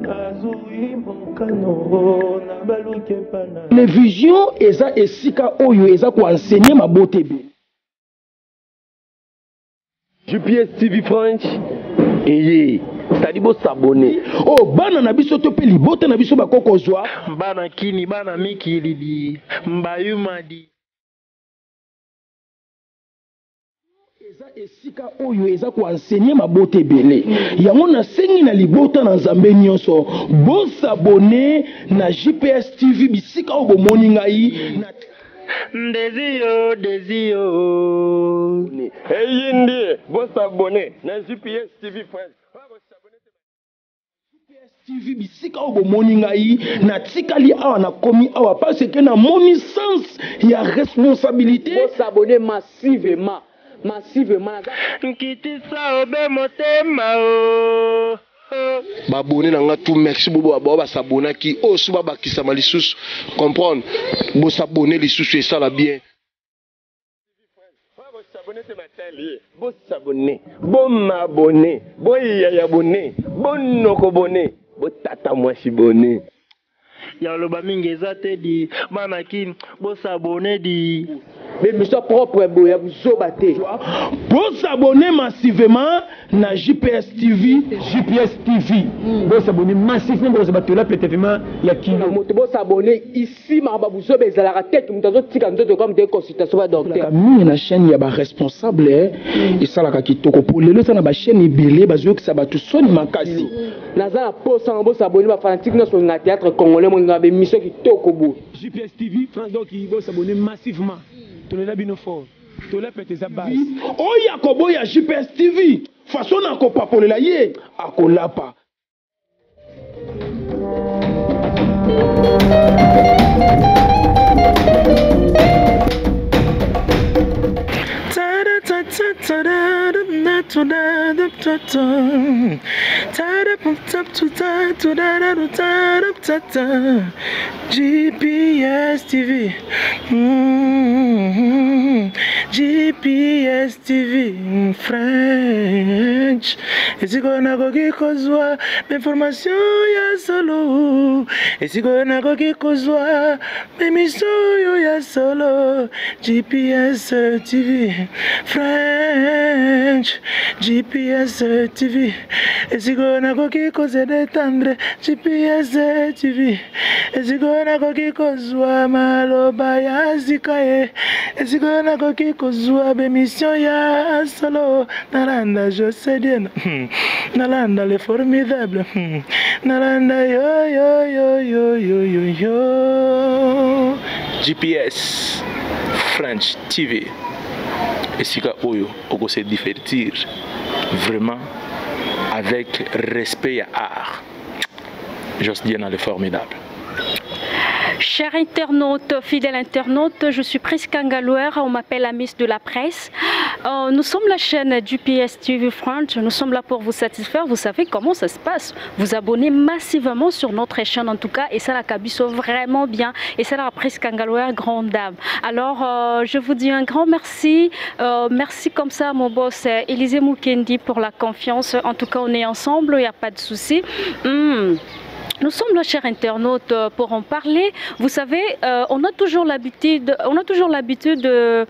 nazwi mokano na baluki epa na télévision eza esika oyo eza koenseigner mabota ebele gps tv french eye tali bosabone oyo bana na biso to mpe libota na biso bakokozwa bana kini bana mikilidi mbayumadi esika oyo eza koenseigner mabota ebele. Yango nasengi na libota na nzambe nyonso. Bosabone na gps tv bisika oyo bomoni ngai. Na ndezio dezio eyi ndi bosabone na gps tv french tv bisika oyo bomoni ngai. Natikali awa nakomi awa parce ke namoni sens ya responsabilité. Bosabone massivement massivement nkitisa obe motema o. Babone na nga tout merci bobo bao basabonaki oyo so babakisama lisusu. Comprendre? Bosabone lisusu esala bien. Bosabone bomabone boyaya bone bonoko bone botata mwasi bone. Ya oloba mingi eza te di. Bana kini bosabone di bemission propre boye ya buzoba te bosabone massivement na gps tv gps tv bosabone massivement bokoza batola peut-être ya kilo moto bosabone isi makambo ya buzoba ezalaka te moto azotika nzoto kaka moto consultation ba docteur mingi na chaîne ya baresponsable esalaka kitoko po lelo eza na bachaîne ebele bazoyokisa bato soni makasi naza na posa ngo bosabone bafanatike nyonso na théâtre congolais moninga bemission kitoko boye gps tv france donc bosabone massivement tolela bino fort. Tolela pete eza base oyo akoboya gps tv faso na kopapolela ye akolapa GPS TV. GPS TV French. Esiko nakoki kozwa information ya solo. Esiko nakoki kozwa émission oyo ya solo. GPS TV French. GPS TV. Esiko nakoki kozedetendre GPS TV. Esiko nakoki kozwa maloba ya zika ye. Esiko nakoki kozwa bemission ya solo. Nalanda José Diena. Nalanda le formidable. Nalanda yo yo yo yo yo yo yo. GPS French TV esika oyo okose divertir vraiment avec respect à art Josdiana le formidable Chers internautes, fidèles internautes, je suis Prisca Ngalouer, on m'appelle la Miss de la Presse. Euh, nous sommes la chaîne du PSTV France, nous sommes là pour vous satisfaire, vous savez comment ça se passe. Vous abonnez massivement sur notre chaîne en tout cas, et ça la cabisso vraiment bien, et ça la Prisca Ngalouer, grande dame. Alors, euh, je vous dis un grand merci, euh, merci comme ça mon boss Élisée Moukendi pour la confiance. En tout cas, on est ensemble, il n'y a pas de souci. Mmh. Nous sommes là, chers internautes, pour en parler. Vous savez, euh, on a toujours l'habitude, on a toujours l'habitude de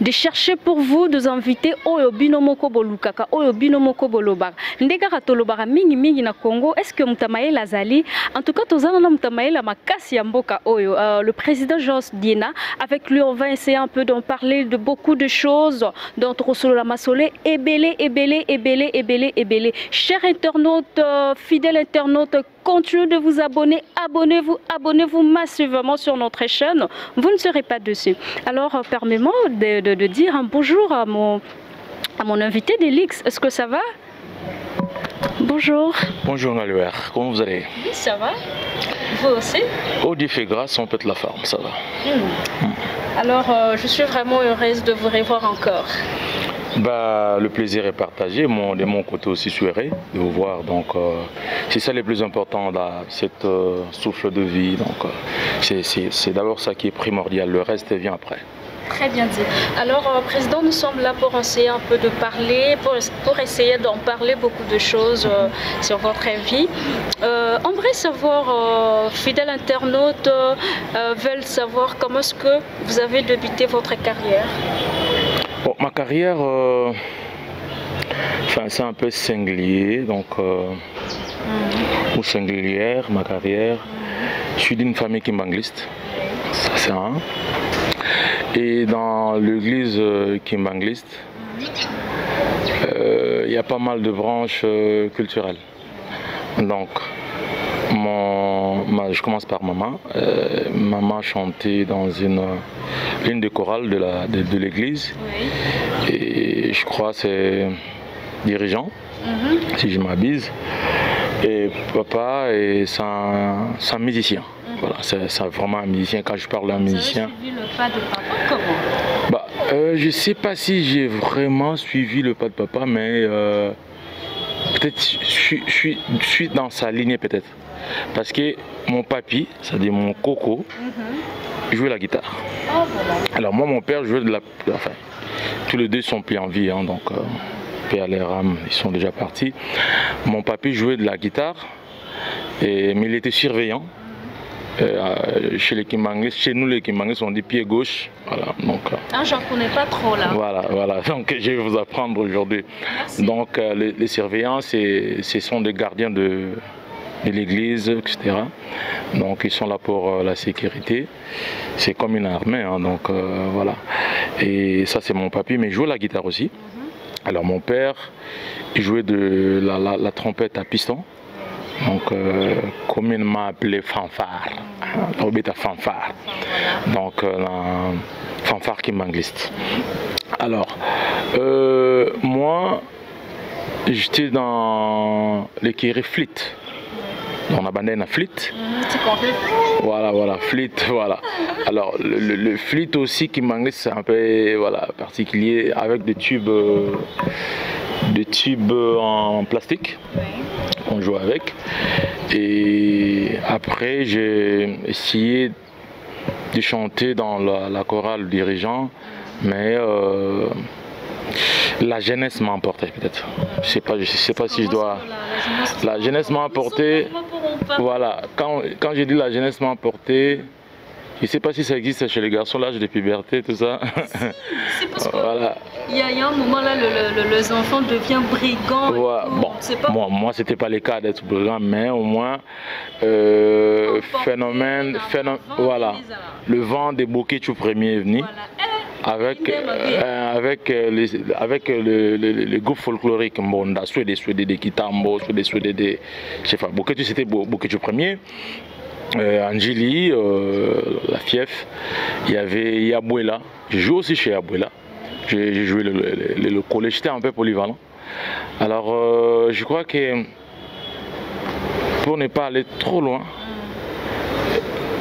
de chercher pour vous des invités. Oyo bino moko bolukaka oyo bino moko bolobaka. Nde kaka tolobaka mingi mingi na congo. Est ce que mutamayela azali en tout cas tozana na mutamayela makasi ya mboka oyo. Euh, le président jos diena avec lui on va essayer un peu d'en parler de beaucoup de choses. Dont tosolola masole ebele ebele ebele ebele ebele chers internautes euh, fidèles internautes continuez de vous abonner abonnez-vous abonnez-vous massivement sur notre chaîne vous ne serez pas dessus alors euh, permets-moi de, de, de, dire un bonjour à mon, à mon invité d'Elix. Est-ce que ça va? Bonjour. Bonjour Ngalouer, comment vous allez? Oui, ça va. Vous aussi? Au Dieu fait grâce, on pète la forme, ça va. Mmh. Alors, euh, je suis vraiment heureuse de vous revoir encore. Bah, le plaisir est partagé, mon, de mon côté aussi, je de vous voir. Donc, euh, c'est ça le plus important, là, euh, souffle de vie. Donc, c'est d'abord ça qui est primordial, le reste vient après. Très bien dit. Alors, euh, Président, nous sommes là pour essayer un peu de parler, pour, pour essayer d'en parler beaucoup de choses euh, sur votre vie. Euh, on aimerait savoir, euh, fidèles internautes euh, euh, veulent savoir comment est-ce que vous avez débuté votre carrière. Ma carrière, euh, c'est un peu singulier, donc, euh, ou singulière, ma carrière. Je suis d'une famille kimbangliste, ça c'est un. Et dans l'église kimbangliste, euh, il y a pas mal de branches culturelles. Donc, mon, ma- je commence par maman. Euh, maman chantait dans une l'une des chorales de la- de- de l'église Oui. et je crois que c'est dirigeant, si je m'abuse. Et papa est un, musicien. Voilà, c'est vraiment un musicien. Quand je parle d'un Vous avez musicien, suivi le pas de papa comment? Bah, euh, je sais pas si j'ai vraiment suivi le pas de papa, mais euh, peut-être je suis dans sa lignée peut-être. Parce que mon papy, c'est-à-dire mon coco, jouait la guitare. Ah. Alors moi, mon père jouait de la... Enfin, tous les deux sont plus en vie, hein, donc euh, père les rames, ils sont déjà partis. Mon papy jouait de la guitare, et, mais il était surveillant. Euh, chez les Kimanglis, chez nous les Kimanglis, on dit pied gauche. Voilà, donc euh, Ah, j'en connais pas trop là. voilà, voilà. Donc je vais vous apprendre aujourd'hui. Donc euh, les, les surveillants, ce sont des gardiens de, de l'église, etc. Donc ils sont là pour euh, la sécurité. C'est comme une armée, hein, donc euh, voilà. Et ça c'est mon papy, mais il jouait la guitare aussi. Alors mon père, il jouait de la, la- la trompette à piston. Donc euh, communément appelé fanfare. Robita fanfare. Donc euh, fanfare qui m'angliste. Alors, euh, moi, j'étais dans l'écurie Fleet. On à Fleet. Mhm, Tu comptes Voilà, voilà, Fleet, voilà. Alors, le, le, le Fleet aussi qui m'anglise, c'est un peu voilà, particulier avec des tubes, euh, des tubes en plastique qu'on joue avec. Et après, j'ai essayé de chanter dans la, la chorale dirigeant, mais euh, la jeunesse m'a emporté peut-être. Je sais pas, je sais pas si je dois. La jeunesse m'a emporté. Voilà, quand, quand j'ai dit la jeunesse m'a emporté, je ne sais pas si ça existe chez les garçons, l'âge de puberté, tout ça. C'est parce que voilà. il y, a- il y a un moment là, le- le- le- les enfants deviennent brigands. et Ouais, tout. bon, C'est pas moi, moi c'était pas le cas d'être brigand, mais au moins, euh, phénomène, phénomène, le vent voilà, le vent des bouquets tout premier est venu. Voilà. Avec, euh, avec, euh, les, avec euh, le, le, le groupe folklorique Mbonda, soit des Suédés, des Kitambo, soit des Suédés, des. Je sais pas, Boketu c'était Bo- Boketu premier. Euh, Angeli, euh, la fief. Il y avait Yabuela. J'ai joué aussi chez Yabuela. J'ai joué le, le, collège, j'étais un peu polyvalent. Alors, je crois que pour ne pas aller trop loin,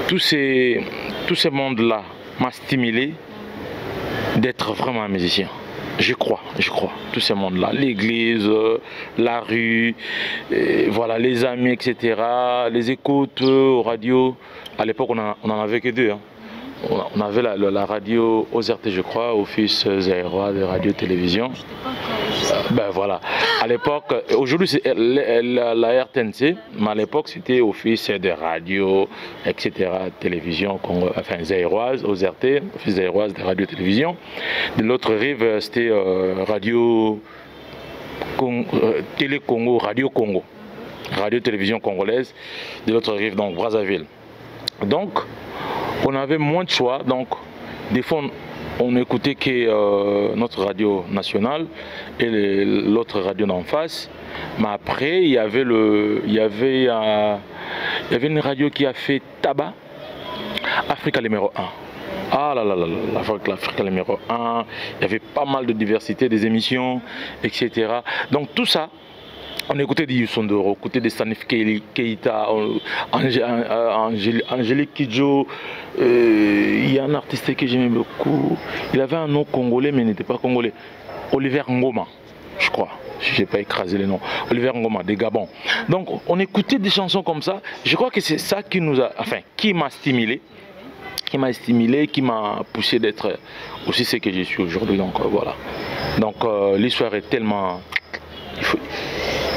tous ces, tous ces mondes-là m'a stimulé d'être vraiment un musicien. Je crois, je crois, tous ces mondes-là. L'église, euh, la rue, voilà, les amis, etc. Les écoutes euh, aux radios. À l'époque, on en- on n'en avait que deux. hein. On avait la, radio OZRT, je crois, Office Zaïrois de radio-télévision. Ben voilà. À l'époque, euh, aujourd'hui c'est la, la- RTNC, mais à l'époque c'était Office de radio, etc. Télévision, enfin zaïroise, OZRT, Office zaïroise de radio-télévision. De l'autre rive, euh, c'était euh, Radio Con- euh, Télé Congo, Radio Congo, radio-télévision congolaise. De l'autre rive, donc Brazzaville. Donc, on avait moins de choix. Donc, des fois, on, on écoutait que euh, notre radio nationale et l'autre radio d'en face. Mais après, il y avait, le, il y avait, euh, il y avait une radio qui a fait tabac, Africa numéro 1. Ah là là là l'Afrique numéro 1. Il y avait pas mal de diversité des émissions, etc. Donc tout ça, on écoutait des Youssondoro, on écoutait des Sanif Keita, euh, Angéli- Angélique Kidjo. euh, Il y a un artiste que j'aimais beaucoup. Il avait un nom congolais, mais il n'était pas congolais. Oliver Ngoma, je crois. Je n'ai pas écrasé le nom. Oliver Ngoma, des Gabon. Donc, on écoutait des chansons comme ça. Je crois que c'est ça qui nous a, enfin, qui m'a stimulé qui m'a stimulé, qui m'a poussé d'être aussi ce que je suis aujourd'hui. Donc euh, voilà. Donc euh, l'histoire est tellement...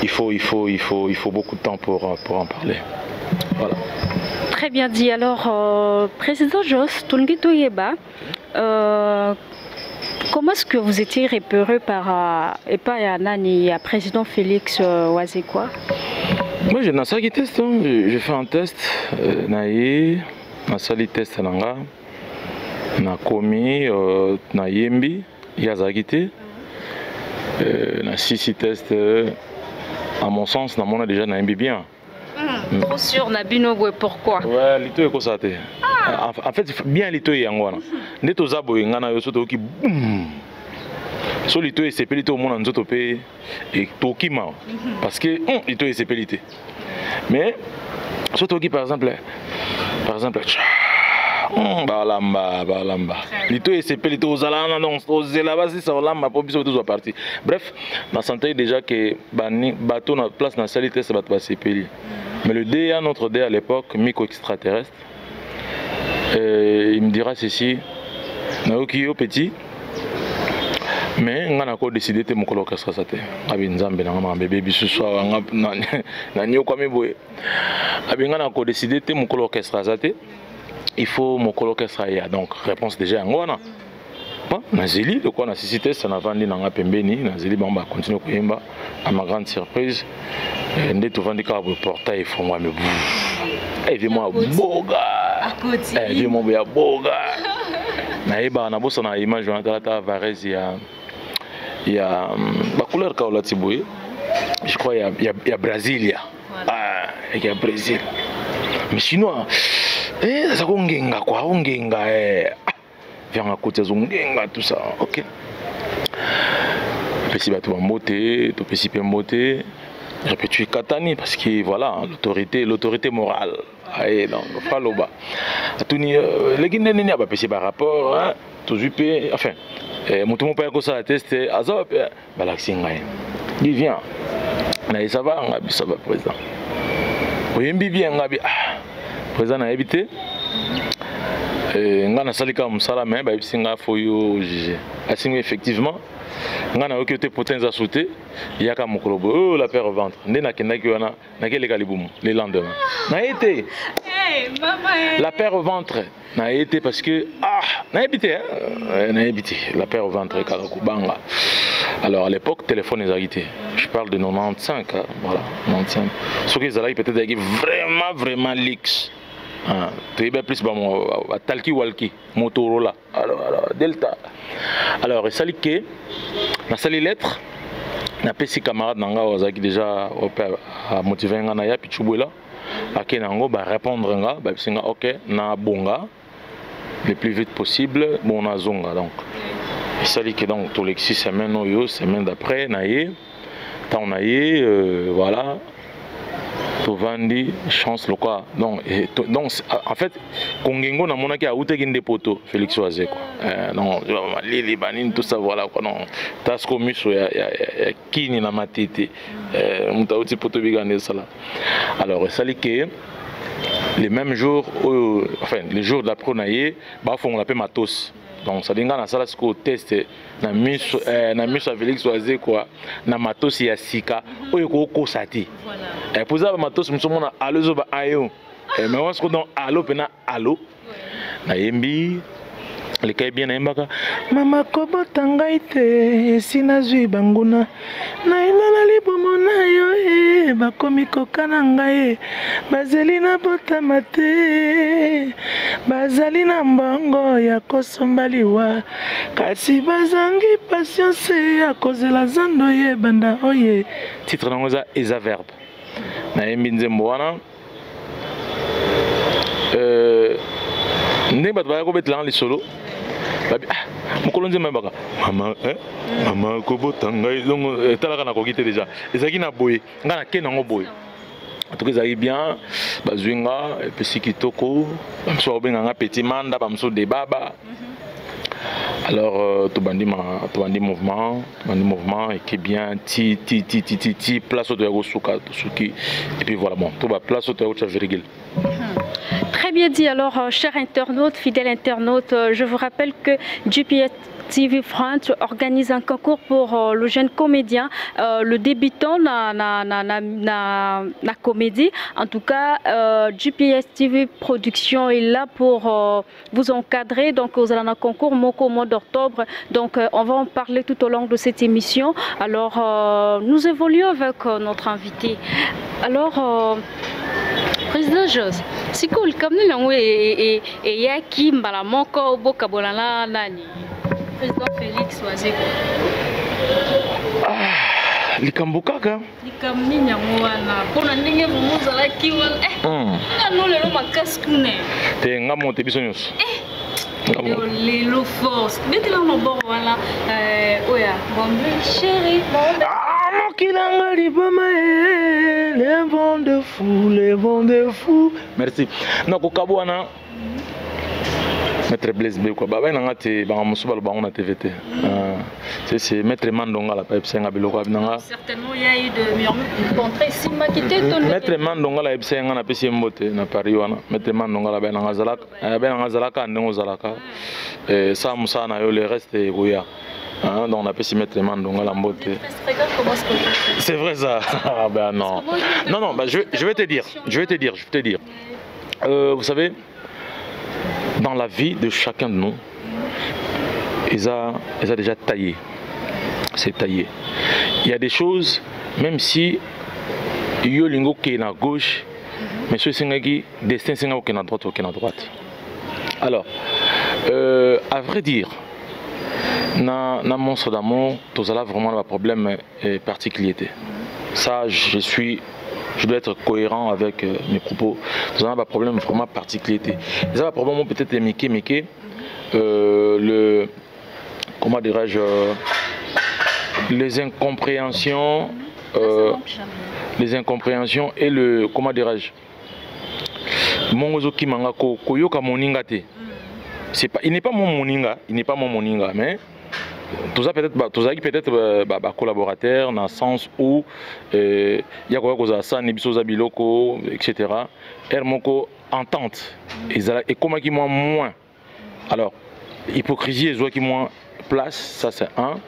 il, faut, il, faut, il, faut, il faut beaucoup de temps pour, pour en parler. Voilà. Très bien dit. Alors, euh, Président Joss, Tongi Toyeba, euh, comment est-ce que vous étiez repéré par euh, et pas à Nani, à Président Félix euh, Wazekwa Moi, j'ai nasalaki test. Hein. J'ai j'ai fait un test. Euh, naye, nasali test na nga. Nakomi, euh, nayembi, ye azalaki te. Euh, nasisi test. À mon sens, namona déjà nayembi bien. Trop sûr, Nabino, ouais, pourquoi? Ouais, lito ekosala te. En en fait, bien lito yango wana. Nde toza boye nga na yo so toyoki boum. so lito esepeli te omona nzoto mpe tokima parce que hum, lito esepeli te mais so toyoki par exemple par exemple tcha, balamba balamba. Lito esepeli te bref déjà ke bato na place nasali bato basepeli mais le DA notre DA à l'époque micro extraterrestre euh, il me dira ceci. Petit. Mais nga nakodeside te mokolo okesrasa te. Abi nzambe nanga makambo na- te te il faut mokolo okesra ya donc réponse déjà yango wana nazeli lokola nasisi teste navandi nanga pembeni nazeli bango bakontinue koyemba à ma grande surprise eh, nde tovandi kaka boye portail efongwami evi mwa boga. Evi mwa boya boga. Nayebaka nabosana image wana talata varese ya ya bacouleur ka olati boye. Je crois ya, brasilia ah, ya brésil mais chinois eh, aza kongenga kwa ongenga eh. ah, vyanga koti azongenga tout ça ok. Topesi bato bambote topesi mpe mbote. Répétu ekatani parce que voilà l'autorité l'autorité morale. Aye donc fa loba. Atuni euh, leki nde nini bapesi barapport tozwi mpe enfin eh, moto moko mpe akosala teste aza mpe balakisi ngai. Di vient naye ça va ngabi ça va président. Oyembi bien ngabi. Ah président nayebi te. Eh, nga nasali kaka mosala me bayebisi nga fo yo juge asingi effectivement nga nayoki yo te potin eza su te yaka mokolo boye oyo la père ventre. Nde nakendaki wana nakeleka libumu le lendemain. Naye te. La paire au ventre naye te parce que ah nayebi te hein? Nayebi te. La paire au ventre kaka kobanga. Alors à l'époque téléphone ezalaki te. Je parle de 95 hein, voilà 95 soki ezalaki peut-être ezalaki vraiment vraiment lix Ah, toyebi plus bamo walki motorola. Delta. Alors esali ke nasali lettre napesi camarade na nga oyo azalaki déjà ope amotive ya nga ok na bonga le plus vite possible bon nazonga donc. Esali donc semaine semaine d'après na ye ntango na ye euh, voilà tovandi chance lokwa donc, et, to, donc c'est- en fait kongengo namonaki autaki nde poto félix oaze quoi. Euh, non malili banini tout ça voilà quoi. Non tasiko miso ya, ya, ya, ya kini na matete. Euh, moto auti poto ebika nde esala alors esali ke le même jour oyo enfin le jour d'après na ye bafongola mpe matos donc sadi nga nasala sikoyo test na miso eh, na miso ya félix oaze kwa na matosi ya sika. Oyo ekookosa te Eh, mpo eza bamatosi mosu omona alo ezoba ayo. Eh, mais wana sikoyo donc alo mpena alo. Nayembi lekai bien nayembaka mama kobota ngai te esi nazwi banguna. Nayinana libumu na yo e bakomi kokana ngai e. Bazeli nabotama te bazali na mbongo ya kosomba liwa. Kasi bazangi patience ya kozela zando ye banda oye. Titre nango eza eza verbe. Nayembi nzembo wana Euh, ndenge bato baya kobetelanga lisolo babi ah, mokolo nzembo yebaka mama eh? mama kobota ngai longo etalaka nakoki te déjà. Ezalaki na boye ngai nake nango boye. Toki ezalaki bien. Bazwi nga epesi kitoko. Bamosusu bakobenga nga petit manda bamosusu debaba alors euh, tobandi mouvement tobandi mouvement eke bien ti ti ti ti ti place oyo toya kosuka tosuki. Et puis voilà bon to baplace oyo toya kotia virgule bien. dit. Alors, euh, chers internautes, fidèles internautes, euh, je vous rappelle que GPS TV France organise un concours pour euh, le jeune comédien, le débutant na, na, na, na, comédie. En tout cas, GPS TV Production est là pour vous encadrer. Donc, vous allez un concours au mois d'octobre. Donc, on va en parler tout au long de cette émission. Alors, nous évoluons avec notre invité. Alors, président Jos, sikoyo likambo nango eyaki mbala moko bokabola na nani président félix wazeko likambo kaka likambo nini yango wana mpona ndenge vraimen ozalaki wana Mm. ano lelo makasi kune te nga mo te biso nyonso. Mo- Lelo- force. Betela maboko wana eh, oya. Bombe chéri kilanga libama e les vents de fou les vents de fou. Merci. Nakokaba wana maître blaise be kua babai na nga te bango mosusu baloba yango na tv te sese maître mandongala mpe ayebisai nga biloko abinanga maître mandongala ayebisai nga napesi ye mbo te na paris wana. Maître mandongala abai nanga azalaka eh, ndenge ozalaka. Eh, Saa mosala na yo le reste ekoya Ah, donc napesi maître mandonga la mbote regarde comment est-ce que je fais. C'est vrai ça Ah ben non. Non, non, bah, je, vais- je vais te dire, je vais te dire, je vais te dire. Euh, vous savez, dans la vie de chacun de nous, ils ont, ils ont déjà taillé. C'est taillé. Il y a des choses, même si yo lingo qui est à gauche, mais ce qui destin c'est qui est à droite ou qui est à droite. Alors, euh, à vrai dire, na, na monstre d'amour, tous là vraiment un problème euh, particulier. Ça, je suis, je dois être cohérent avec euh, mes propos. Avons un problème vraiment particulier. Nous avons un problème peut-être miqué, miqué. Euh, le, comment dirais-je, euh, les incompréhensions, euh, les incompréhensions et le, comment dirais-je, mongozo kimanga ko koyoka moninga te. C'est pas, il n'est pas mon moninga, il n'est pas mon moninga, mais toza peut-être ba- tozalaki peut-être ba- ba- bacollaborateur na sens où euh, ya koya kozala sani biso oza biloko etc ere moko entente. Ekomaki mwa moins? Alors hypocrisie ezwaki moins place ça c'est un.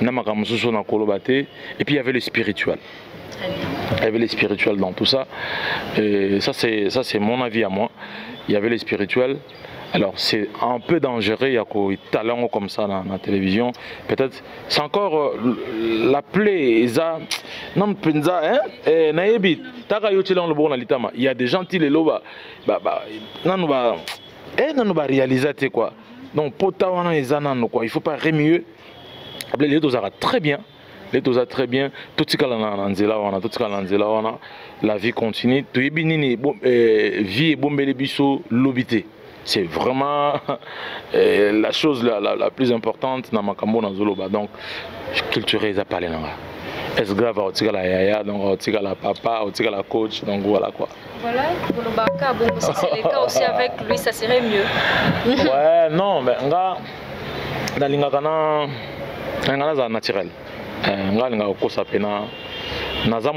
Na makambo mosusu na koloba te et puis il y avait le spirituel. Il y avait les spirituels dans tout ça. Et ça, c'est mon avis à moi. Il y avait les spirituels. Alors, c'est un peu dangereux, il y a des talents comme ça dans la télévision. Peut-être, c'est encore la non, hein? Eh. Il y a des gens qui les loba, bah, bah, bah, eh, non, bah, réaliser, te, quoi. Donc, pota wana. Il faut pas remuer. Les deux très bien. Les très bien na na nzela wana totikala na nzela wana la vie continue toyebi nini ebo- eh, vie lobi te c'est vraiment eh, la chose la, la, la plus importante na makambo nazoloba donc culture eza pale nanga est grave aotikala yaya donc aotikala papa aotikala coach donc voilà quoi. Voilà, bon, si c'est le cas aussi avec lui, ça serait mieux. ouais non mais nga nalingaka na nalingaka nazala naturel. Pena naza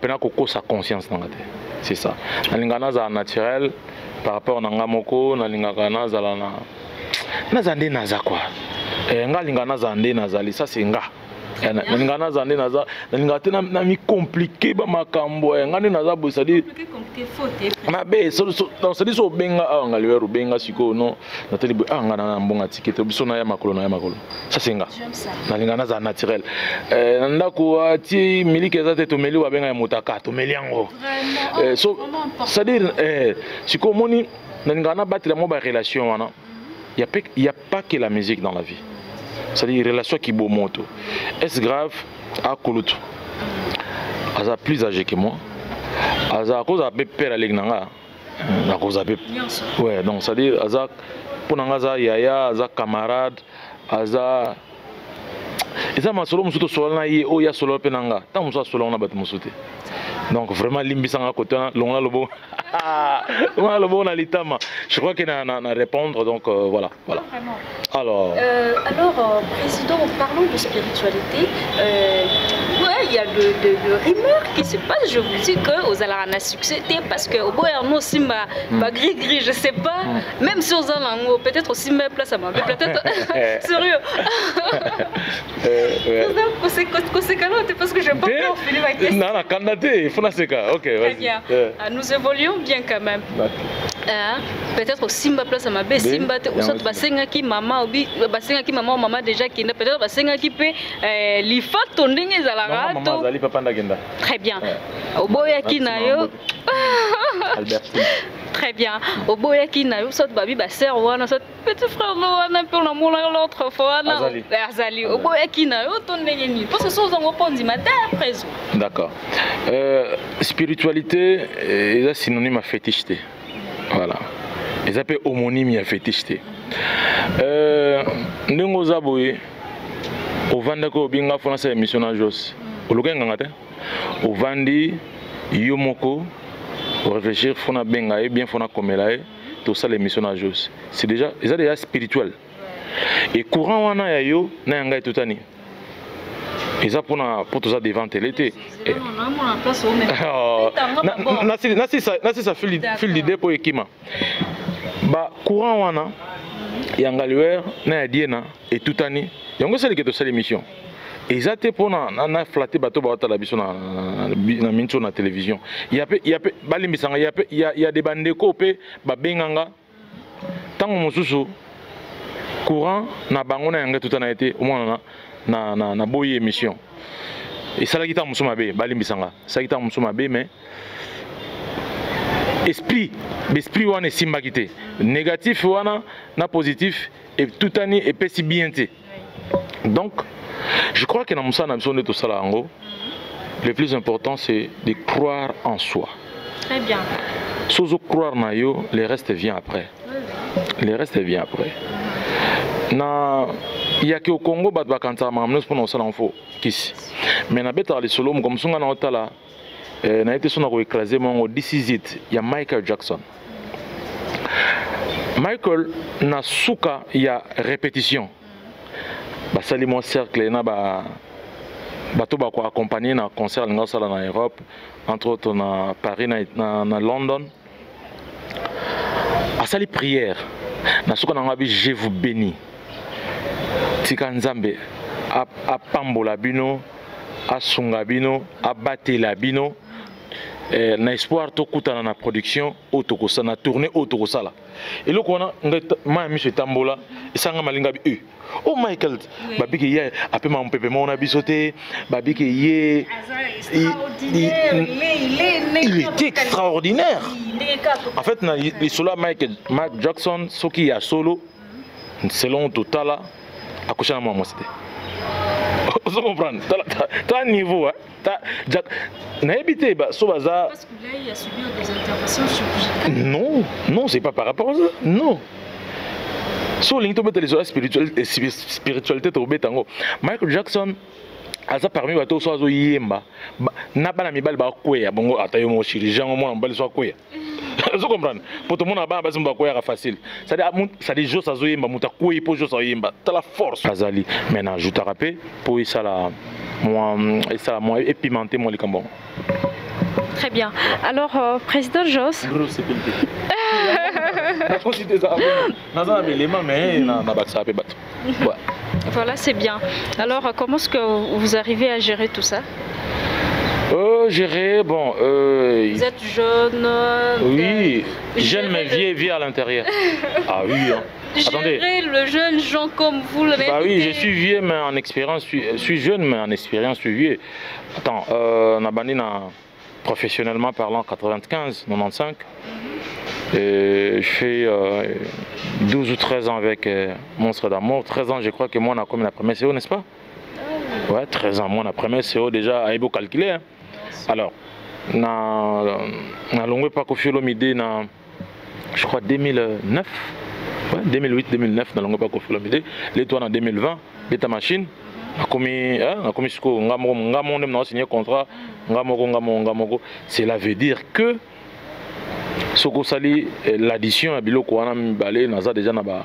pena kokosa conscience c'est ça. Naturel par rapport na ngai moko nalingaka nazala na naza nde naza kua eh, ngai alingaka naza nde nazali sa se ngai Eh, na- nalingaka nazala nde naza nalingaka te na- mikomplike bamakambo eh, nga nde naza boye c'est-à-dire mabe so- so- obenga awa nga liwer obenga sikoyo no natali boye awa nga na mbonga tike te biso naya makolo naya makolo. Ça c'est nga. Nalinga nazala naturel. Eh, na ndako atie miliki eza te tomeli oyo abenga ya motaka tomeli yango. Eh, so eh, sikoyo omoni nalingaka nabatela mo barelation wana il y a pe- il y a pas que la musique dans la vie c'est-à-dire relation kibomoto est-ce grave? Akolutu aza plus âgé que moi. Aza akozala mpe père aleki na nga nakozala mpe ouais donc c'est à dire aza mpo na nga aza yaya aza camarade aza eza masolo mosusu tosolola na ye oyo asolola mpe na nga ntango mosusu asolola na bato mosusu te donc vraiment limbisanga kote wana longola lobo le bon à l'itama. Je crois qu'il a à répondre, donc euh, voilà. voilà. Vraiment. Alors, Euh, alors, euh, Président, parlons de spiritualité. Euh, ouais, il y a de, de, de rumeurs qui se passent. Je vous dis que aux Alara a succédé parce que au Boyarno Simba, bah, gris gris, je sais pas. Même si aux Alango, peut-être aussi même place à ma peut-être. Sérieux. euh, ouais. Parce que je n'ai pas. Non, non, candidaté, Ok, Très bien. Euh, Ah, Nous évoluons bien quand même. Hein? Peut-être simba place mabe simba te soit basengaki mama obi basengaki mama o mama déjà kinde peut-être basengaki mpe lifato ndenge ezalaka to Zali, papa Ndagenda. très bien oboyaki na yo Albertine. très bien oboyaki na yo soit babi basere wana soit petit frère no wana mpe onamona l'autre fois wana Azali. Oboyaki na yo to ndenge nini parce que so ozango mpo ndima te après D'accord. Euh, spiritualité, euh, est synonyme à fétiche. te. Voilà. Eza mpe homonyme ya fétiche te. Euh, ndenge oza boye ovandaki obinga fona sa émission na jos. Oluka enganga te? Ovandi yo moko réfléchir fona benga ye bien fona komela ye tosala émission na jos. Eza déjà spirituel. E courant wana ya yo na ya ngai totani eza mpona mpo toza devant tele te. Na- na- nasili- nasisa nasisa fil d'idée mpo ekima. Bacourant wana ya ngaliwer na ya diena etutani yango esaliki tosala émission eza te mpo na- na na flate bato baotala biso na, na, na, na minso na télévision. Balimbisanga ya de bandeko mpe babenganga ntango mosusu courant na bango na yango etutana ye te omonana na, na, na boyi émission. Esalaki ntango mosusu mabe balimbisanga. Esalaki mosusu mabe mais esprit baesprit wana esimbaki te négatif wana na positif etutani epesi bien te donc je crois que na mosala na biso nde tosala yango le plus important c'est de croire en soi. Très bien. so ozocroire na yo le reste vient après. Le reste vient après. Na yaki au congo bato bakanisaka makambo nyonso mpona kosala yango fo kisi. Me nabetaka lisolo moka mosu ngai na otala eh, naye te so na koekrase mongo this is it ya michael jackson. Michael na suka ya répétition. Basali mwa cercle na ba bato bakoaccompagne na concert alinga osala na europe entre autres na paris na, na, na london. Asali prière. Na suka na yango abi je vous bénis tika nzambe ap- apambola bino asunga bino abatela bino. Eh, na espoir tokutana na production oyo tokosala na tournée oyo tokosala. Eloko wana ngai ma ya miso etambola esanga malinga bi e o michael babiki ye apema mopepe moko na biso te babiki ye il était extraordinaire en fait na li- lisolo ya michael mark jackson soki ya solo selon totala accoucher na mwa mwasi te ozo comprendre. Ta niveau nayebi te so baza non non c'est pas par rapport à ça. Non. So olingi tobeta lisola spiritualité tobeta yango michael jackson aza parmi bato so azoyemba. Ba- na bana mibali bakweya bongo ata yo chirurgien mobali so akweya. Ozo comprendre? Po tomona bana basi facile. Azoyemba moto mpo azoyemba. Tala force. Azali. Mais na ajoutaka mpe mpo esala mwa esala mwa epimente mwa likambo. Yango Très bien. Alors, euh, Président Joss, voilà, c'est bien. Alors, comment est-ce que vous arrivez à gérer tout ça Euh, gérer, bon, euh, Vous êtes jeune. euh, oui, de- jeune mais vieux, vieux à l'intérieur. Ah oui, hein. le- Attendez. Gérer le jeune gens comme vous, le Bah oui, je suis vieux mais en expérience, je suis, je suis jeune mais en expérience, je suis vieux. Attends, euh, Nabani, na, professionnellement parlant, 95, 95. Je fais euh, 12 ou 13 ans avec euh, Monstre d'amour. 13 ans, je crois que moi, on a comme la première CO, n'est-ce pas? Ouais, 13 ans, moi, la première CO, déjà, il faut calculer. hein. Alors, na, na longwe pas Olomide, na, je crois 2009, ouais, 2008-2009, na longwe pas Kofi Olomide, l'étoile en 2020, l'état machine, nakomi hein, nakomi sikoyo nga moko nga moko nde na signé contrat nga moko nga moko nga moko cela veut dire que soki osali eh, l'addition ya biloko wana mibale naza déjà na ba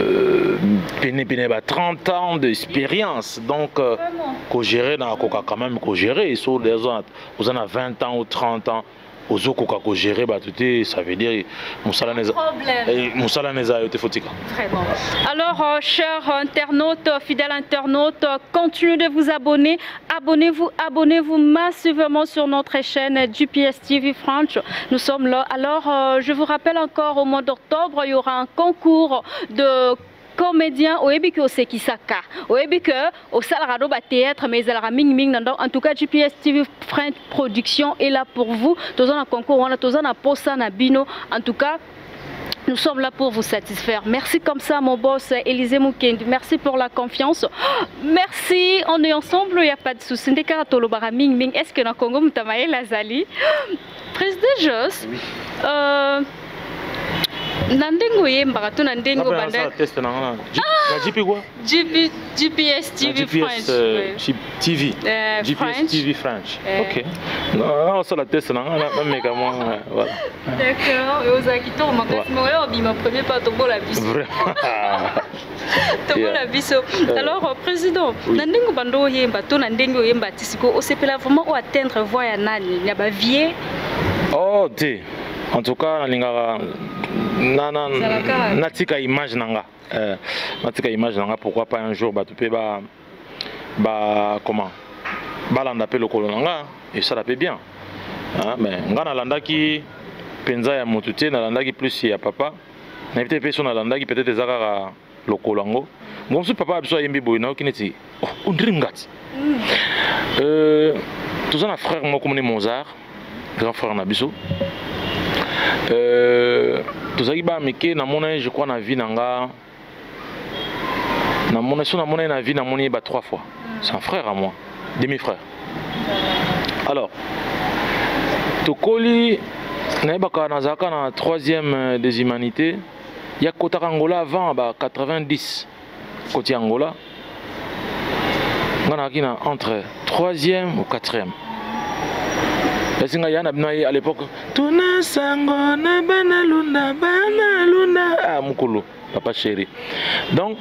euh, pene pene ba 30 ans d'expérience. Donc euh, kogere nakoka quand même kogere so oza na 20 ans ou 30 ans ozokoka kogere bato te ça veut dire mosala eh, mosala neza yo te fotika Vraiment. Alors, euh, chers internautes, fidèles internautes, continuez de vous abonner. Abonnez-vous, abonnez-vous massivement sur notre chaîne du PSTV France. Nous sommes là. Alors, euh, je vous rappelle encore, au mois d'octobre, il y aura un concours de comédien oyebi ke osekisaka oyebi ke osalaka no bathéâtre mais ezalaka mingimingi na ndako en tout cas gps tv french production est là pour vous toza na concours wana toza na posa na bino en tout cas nous sommes là pour vous satisfaire. Merci comme ça, mon boss Élisée Moukendi. Merci pour la confiance. Merci, on est ensemble, il n'y a pas de souci. Ming Ming. Est-ce que dans le Congo, Lazali Président Jos, euh, na ndenge oyembaka to na ndenge ça, test na GP gps tv french euh, TV. Euh, GPS. TV French. Euh. Ok. Non, on la test na ngana nameka mwa voilà. d'accord et ozalaki to makasi moko oyo obima premier pas tobola biso Vraiment. tobola biso alors euh, président na ndenge obanda oyemba to na ndenge oyemba ti sikoyo osepela vraiment oatteindre voi ya nani? Ya bavie Oh, te. En tout cas, nalingaka. Natika image na nga. Euh, natika image na nga pourquoi pas un jour bato mpe ba ba comment? Balanda mpe lokolo na nga esala mpe bien. Hein, mais nga nalandaki mpenza ya motu te nalandaki plus ya papa. Nayebi te mpe so nalandaki peut-être eza kaka lokolo yango. Ngo mosusu papa biso ayembi boye nayoki neti oh, ondiri ngati. Euh, toza na frère moko moni mozart grand frère na biso. Euh, tozalaki bana mike namona ye je crois na vie na nga. Namona so namona ye na vie namoni ye ba trois fois. C'est un frère à moi demi frère alors tokoli nayebaka nazalaka na troisième euh, des humanités. Ya kotaka angola avant ba 90 koti angola. Nga nazalaki na entre troisième ou quatrième esi ngai ya na bino ye à l'époque tuna sango na bana lunda bana lunda. Ah, mokolo papa chéri. Donc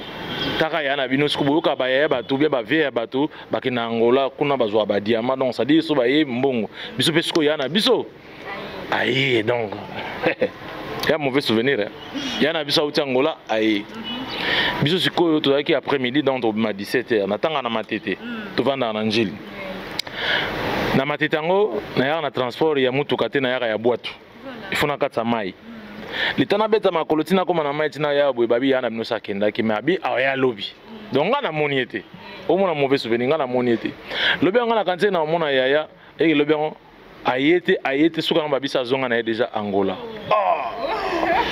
kaka ya na bino soki boyoka bayaya bato bia bavie ya bato bakende na angola kuna bazwa badiama donc cestadire so baye mbongo. Biso mpe sikoyo ya na biso. Aye donc. Ya mauvais souvenir ya na biso auti angola aye. Biso sikoyo tozalaki après midi donc tobima 17 heures. Natanga na matete tovandaka na njili na matete yango nayaka na transport ya mutuka te nayaka ya bwatu ifo nakatisa mai lita nabeta makolo ntina koma na mai ntina ya boye babi ya na bino so akendaki me abi aya lobi. Donc nga namoni ye te omona mauvais souvenir nga namoni ye te lobi yango na kantie na omona yaya eke lobi yango aye te aye te soki yango babisi azonga na ye déjà angola.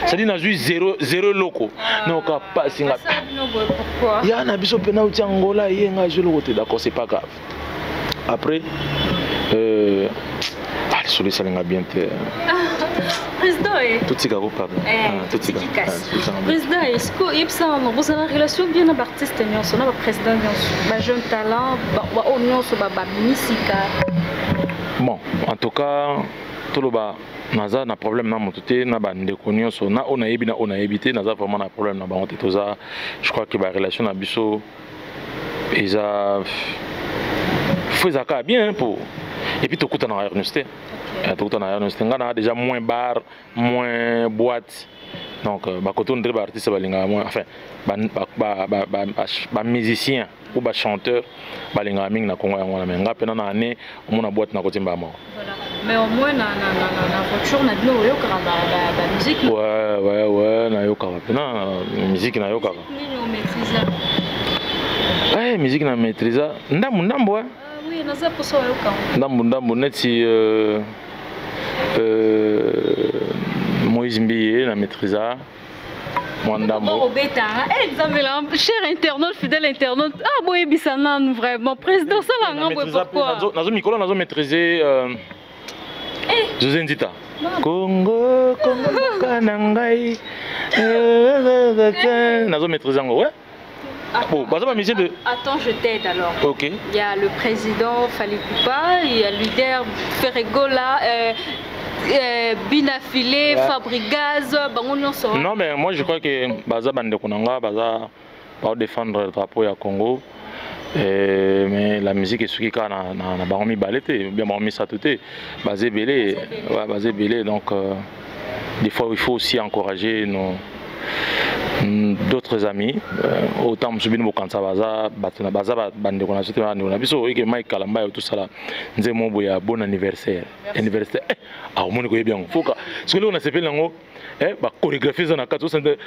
Cestadire nazwi zero, zero eloko noka pasi nga ya na biso mpe nauti angola ye nga azwi eloko te d'accord c'est pas grave. Après ah, lisolo esalinga bien te. Totika Ah, totika. Ah, totika yango bien. président e sikoyo oyebisaka no bozala relation bien na baartiste nyonso na baprésident nyonso? Bajeune talent ba- baoyo nyonso ba- baminisika bon en tout cas toloba naza na problème na moto te na bandeko nyonso. Na oyo nayebi na oyo nayebi te naza vraiment na problème na bango te. Toza je crois que barelation na biso eza fo ezalaka bien po epuis tokutanaka ya université Eh, tokutanaka ya université ngai naa déjà moins bar moins boîte. Donc euh, bakoto ndire baartiste balingaka moins enfin bamusicien ou bachanteur balingaka mingi na kongo yango wana me ngai mpena na ane omona boîte na kotimbaka moko mais au moins na, na, na, na, na voiture na bino oyokaka bamusike ouais ouais ouais nayokaka mpena miziki nayokaka na maîtrisa ndambu eh? ndambu ndambu neti euh, euh, moïse mbiye na maîtrisa nzambela cher internaute fidèle internaute ah boyebisa nanu vraiment président salanga boye pourquoi? Nazo mikolo nazo maîtrise euh, josé ndita kongo kongo mboka na ngai nazo maîtrise yango ouais bon baza bamisien de Attends, je t'aide alors. ok. Il y a le président Fali Poupa, il y a le leader Ferregola, euh, euh, binafile fabrigaz bango nyonso Non, mais moi je crois que Baza Bandekunanga, Baza va défendre le drapeau ya Congo. Et, mais la musique est ce qui na na bango mibale te bien bango misato te. Baza ebele. ouais, baza ebele. Donc euh, des fois il faut aussi encourager nos d'autres amis euh, autant mosusu bino bokanisa baza bandeko na biso bandeko na biso oyeke mike kalamba yo tosala nzembo boye ya bon anniversaire. Anniversaire eh, aomoni koyebi yango foka. Soki leko nasepeli yango eh, bachorégraphie eza na kati osante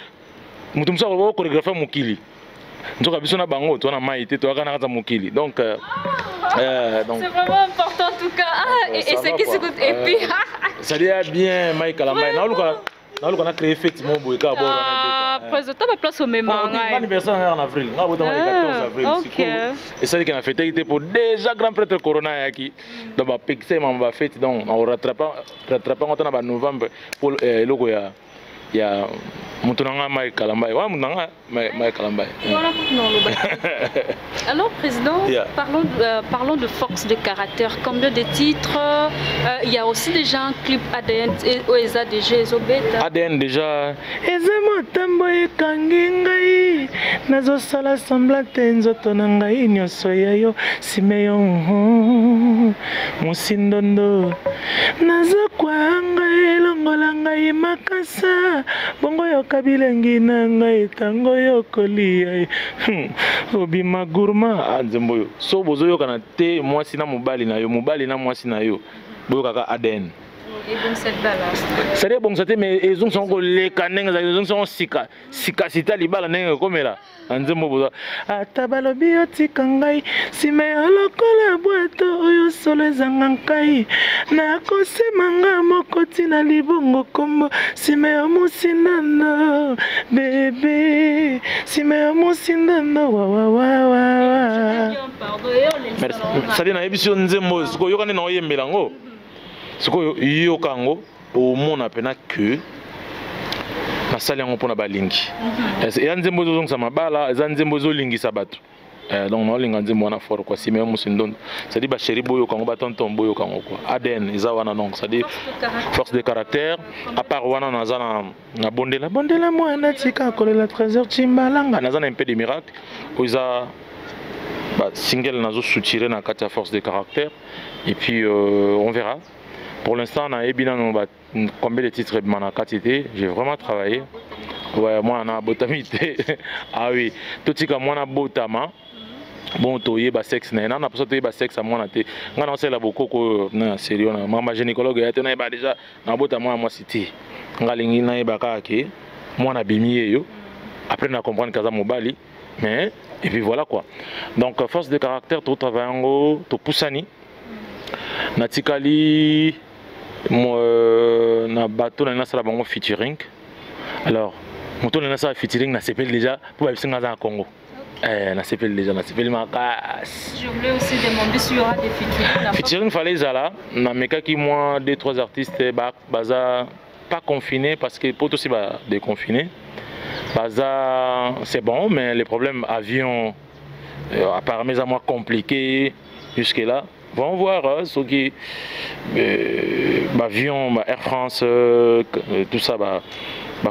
moto mosusu akoloba chorégraphie mokili. Nzoka biso na bango toza na mai te toyaka na kati ya mokili. Donc euh, euh, donc C'est vraiment important en tout cas. Ah, et, c'est qui s'écoute. Et puis, ça dit bien mike kalamba naloka na créé fete moko boye kaka boto baplace omemaanniversaire nanga na avril. Nga botama le 14 avril sikoyo esaliki na feteki te mpo déjà grand prêtre corona ayaki donc bapekisa emama bafete donc nakorattrapango ta na banovembre mpo eloko euh, ya ya kalamba ye kalamba ye Voilà, bas. Alors, Président, Yeah. parlons, de- euh, parlons de force de caractère. Combien de titres Euh, Il y a aussi déjà un clip ADN OESA DG Ezobeta. adn déjà eza motambo ekangi ngai nazosala sambla te nzoto na ngai nyonso ya yo simeyo mosindondo nazokwa ngai elongola ngai makasa. Bongo yoka bilengi na ngai ntango yokolia Hmm, obima gourma. Ah, nzembo oyo so bozoyokana te mwasi na mobali na yo mobali na mwasi na yo. Boyokaka adn Sadi ebongisa te mais ezongisango koleka ndenge ezalaki ezongisango sika sikasi ta libala ndenge ekomela. Na nzembo boza ata balobi otika ngai nsima ya lokola bwato oyo solo ezanga nkai. Nakosema nga moko ntina libongo kombo nsima ya mosindano bebe. Nsima ya mosindano wawawawawa sadi nayebi biso nzembo oyo sikoyo yoka nde na oyembela yango sikoyo yoka yango omona mpena ke nasali yango mpona balingi. Eza nzembo ezozongisa mabala eza nzembo ezolingisa bato. Eh, donc naolinga nzembo wana fort quoi. Simeyo mosi ndondo. Cestadire basheri boyoka yango batonton boyoka yango quoi. Adn eza wana donc cestadire force de caractère. à part wana naza na, bondela. Bondela mwana tika kolela trésor cimbalanga naza na mpe de miracle. Oyo eza basingle nazosoutire na kati ya force de caractère. Et puis euh, on verra pour l'instant nayebi nano ba- combien de titres na kati te j'ai vraiment travaillé ouais, mwana abotami te ah oui totika mwana botama bon toyeba sexe na ye nana mposa toyeba sexe ya mwana te ngai naosalela bokoko oyo na serio na mama gynécologue ya te nayeba déjà nabota mwana mwasi te ngai alingi nayeba kaka ke mwana abimi ye yo après na comprendre kaza mobali mais et puis voilà quoi donc euh, force de caractère totravaille yango topusani natikali euh, na bato na nasala bango featuring. Alors moto na nasala featuring nasepeli déjà mpo babisinga aza na congo. Eh, nasepeli déjà nasepeli makasi Je voulais aussi demander s'il y aura des featuring. featuring fallait ezala namekaki mwa deux trois artistes ba- baza pas confinés parce que po tosi badéconfiné baza c'est bon mais le problème avion euh, apparemment eza mwa compliqué jusque là vont voir ceux qui euh, avion Air France euh, euh, tout ça bah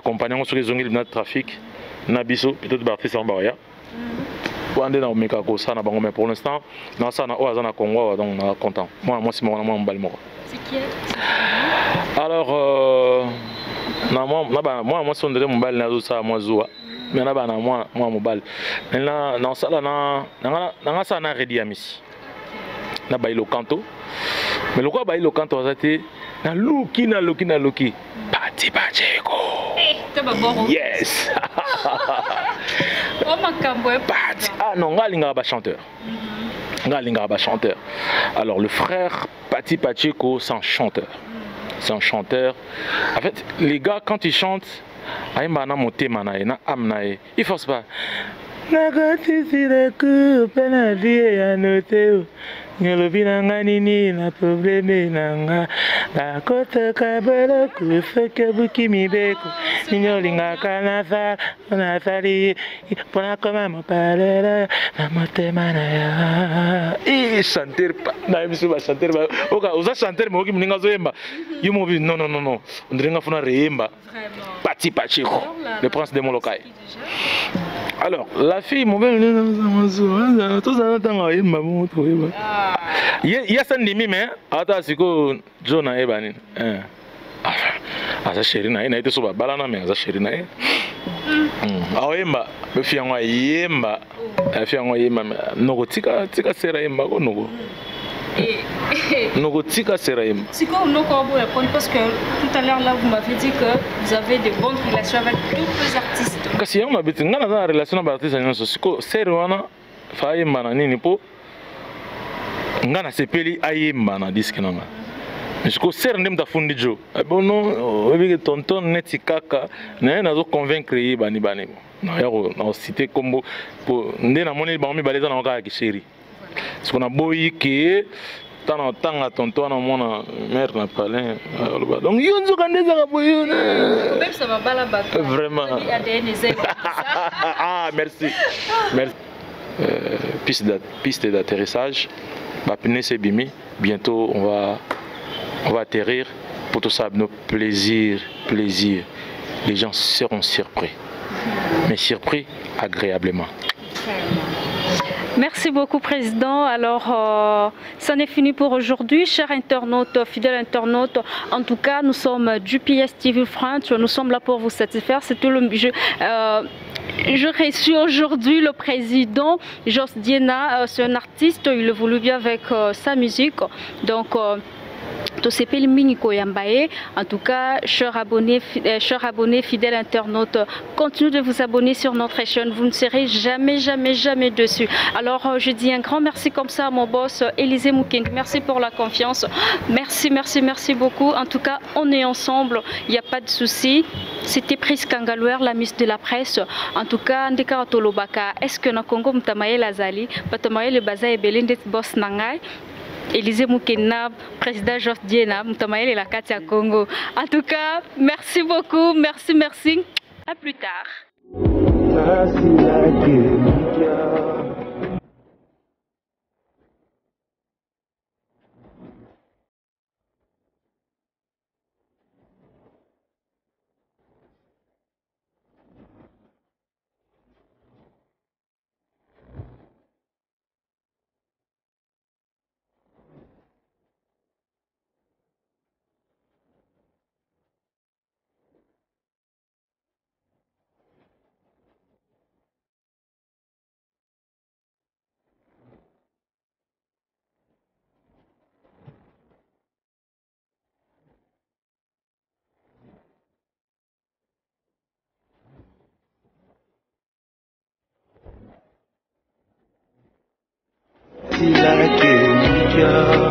compagnie on sur zongi le trafic na biso peut-être bah artiste en barrière pour ande na omeka ko ça na bango mais pour l'instant na ça na oaza na Congo donc na content. Moi moi c'est mon moi mbali moko alors euh, na moi na ba moi moi sondere mbali na zo ça moi zuwa mais na ba na moi moi mbali na na sala na na na ça na ready amisi na bayilo kanto me lokola bayilo kanto aza te naluki naluki naluki pati bon. yes Oh, eh, Pati. Ah non, nga alingaka bachanteur. Nga alingaka bachanteur. Alors le frère Pati Pacheco, c'est un chanteur. C'est un chanteur. En fait, les gars, quand ils chantent, ayemba na motema na ye, na âme na ye, ils forcent pas. nakotisila ku mpe na vie ya note o nyolobi na nga nini na probleme na nga nakotoka boloko soki obuki mibeko. Nini olingaka nasala nasali mpo nakoma mopalela na motema na yo chanter nayebi so bachanter oka oza chanter mokoki moninga azoyemba? Yo mobi non non non non. Ondire funa reyemba. Pati pachiko le prince de molokai. alors la fille mobile tozala ntango ayemba bongo toyeba ye asa ndimi me ata sikoyo jo nayeba nini aza sheri na ye naye te so babalana me aza sheri na ye. Aoyemba fi yango ayemba fi yango ayemba noko tika tika sera yemba ko noko noko tika sera yemba. Siko, non, comment vous répondre Parce que tout à l'heure, là, vous m'avez dit que vous avez de bonnes relations avec tous les artistes. kasi yango mabe ti nga naza na relation na baartiste nyonso siko sere wana fa ayemba na nini mpo nga nasepeli ayemba na diske nanga siko sere nde moto afundi jo bono oyebiki tonton neti kaka naye nazoconvaincre ye bani bani naya kocite nkombo po nde namoni bango mibale eza nango kaka kisheri siko naboyi ke tana otanga tonto wana omona mare na palin aloba donc yo nzoka nde ezaka battre. Vraiment. Ah, merci. merci. Euh, piste d'a- piste d'atterrissage. Bapine c'est bimi. Bientôt, on va, on va atterrir. Pour tout ça, nos plaisir, plaisir. Les gens seront surpris. Mais surpris agréablement. Merci beaucoup, Président. Alors, euh, ça n'est fini pour aujourd'hui. Chers internautes, fidèles internautes, en tout cas, nous sommes du PS TV France. Nous sommes là pour vous satisfaire. Le. Je, euh, je reçu aujourd'hui le président Jos Diena. Euh, C'est un artiste. Il évolue bien avec euh, sa musique. Donc, tosepeli mingi koyamba ye en tout cas chers abonnés euh, chers abonnés fidèles internautes continuez de vous abonner sur notre chaîne. Vous ne serez jamais jamais jamais dessus. Alors euh, je dis un grand merci comme ça à mon boss euh, Élisée Mouking. Merci pour la confiance. Merci merci merci beaucoup. En tout cas on est ensemble. Il n'y a pas de souci. C'était Pris Kangalouer, la miss de la presse. En tout cas, ndeka est-ce que na Congo mtamaye azali, batamaye le baza ebele ndet boss nangai. Élisée Moukena, président Georges Diena, Moutamaël la Katia Congo. En tout cas, merci beaucoup, merci, merci. À plus tard.